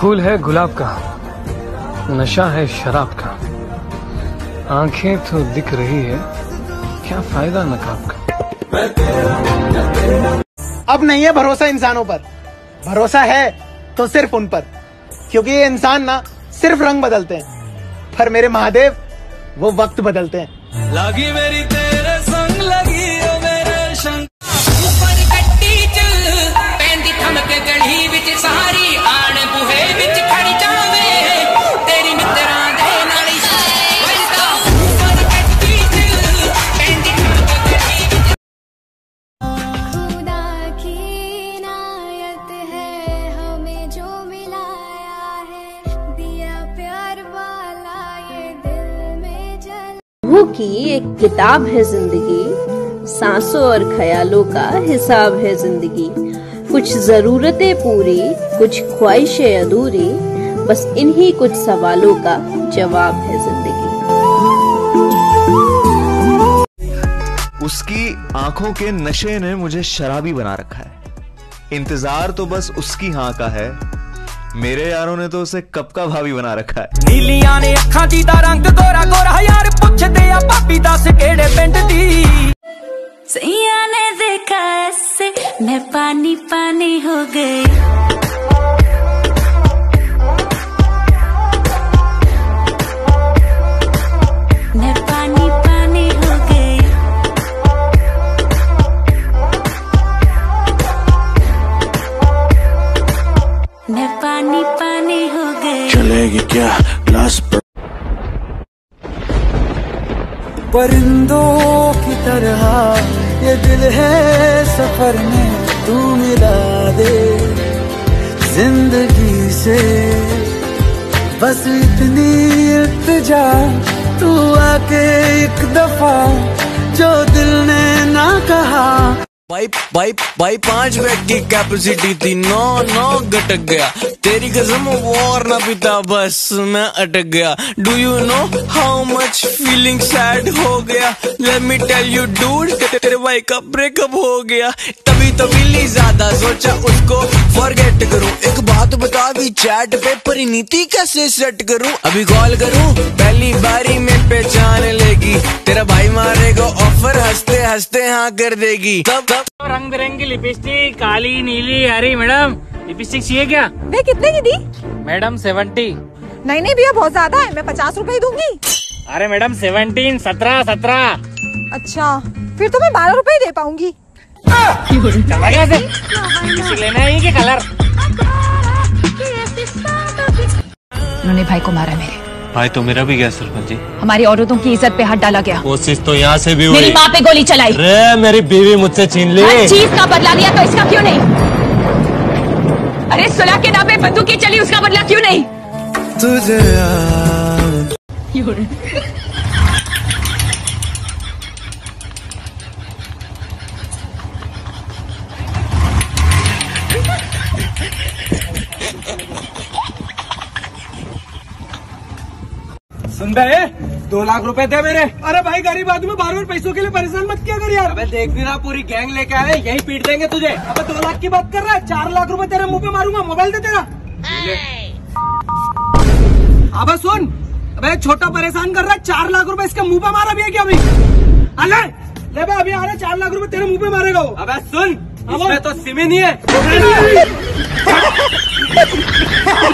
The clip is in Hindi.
फूल है गुलाब का नशा है शराब का। आँखें तो दिख रही है क्या फ़ायदा नकाब का? अब नहीं है भरोसा इंसानों पर। भरोसा है तो सिर्फ़ उन पर क्योंकि ये इंसान ना सिर्फ़ रंग बदलते हैं पर मेरे महादेव वो वक्त बदलते हैं। लगी मेरी जल की एक किताब है ज़िंदगी। सांसों और ख्यालों का हिसाब है ज़िंदगी। कुछ जरूरतें पूरी, कुछ ख्वाहिशें अधूरी, बस इन्हीं कुछ सवालों का जवाब है ज़िंदगी। उसकी आँखों के नशे ने मुझे शराबी बना रखा है। इंतज़ार तो बस उसकी हाँ का है मेरे यारों ने तो उसे कब का भाभी बना रखा है। नीलिया ने अखा जी रंग गोरा गोरा यार पूछते आ भाभी दस केड़े पिंड दी। सैया ने देखा ऐसे मैं पानी पानी हो गई। पानी पानी हो गई चलेगी क्या? ग्लास पर परिंदों की तरह ये दिल है सफ़र में तू मिला दे ज़िंदगी से। बस इतनी इल्तिजा तू आके एक दफ़ा जो भाई भाई भाई, पाँच बैग की कैपेसिटी थी। नौ नौ घटक गया। तेरी कसम वो और ना पीता, बस मैं अटक गया। Do you know how much feeling sad हो गया? Let me tell you dude तेरे भाई का ब्रेकअप हो गया। तभी तो मिली ज़्यादा, सोचा उसको फॉरगेट करूँ। एक बात बता भी चैट पे परिणीति कैसे सेट करूँ? अभी कॉल करूँ, पहली बारी में पहचान लेगी। तेरा भाई मारेगा ऑफ़र हँसते हँसते हाँ कर देगी। तब तब रंग बिरंगी लिपस्टिक काली नीली हरी मैडम लिपस्टिक चाहिए क्या? वे कितने की दी? मैडम सेवेंटी नहीं नहीं भैया बहुत ज़्यादा है मैं पचास रूपए ही दूँगी। अरे मैडम सेवेंटीन सत्रह सत्रह। अच्छा फिर तो मैं बारह रूपए ही दे पाऊँगी। लेना है कि कलर उन्होंने भाई को मारा मेरे भाई तो मेरा भी गया सरपंच जी। हमारी औरतों की इज़्ज़त पे हाथ डाला गया। कोशिश तो यहाँ से भी मेरी माँ पे गोली चलाई। रे मेरी बीवी मुझसे छीन ली। हर चीज़ का बदला लिया तो इसका क्यों नहीं? अरे सुलह के नाम पे बंदूकी चली उसका बदला क्यों नहीं? तुझे सुन रहे दो लाख रुपए दे मेरे। अरे भाई गरीब आदमी बार बार पैसों के लिए परेशान मत किया कर यार। अबे देख भी ना पूरी गैंग लेके आए यही पीट देंगे तुझे। अबे दो लाख की बात कर रहा है? चार लाख रुपए तेरे मुँह पे मारूँगा मोबाइल दे तेरा। अबे सुन अबे छोटा परेशान कर रहा है चार लाख रुपए इसके मुँह पे मारा भी है क्या अभी? अले ले बे अभी आ रहा चार लाख रुपए तेरे मुँह पे मारेगा वो। अबे सुन इसमें तो सिमी नहीं है।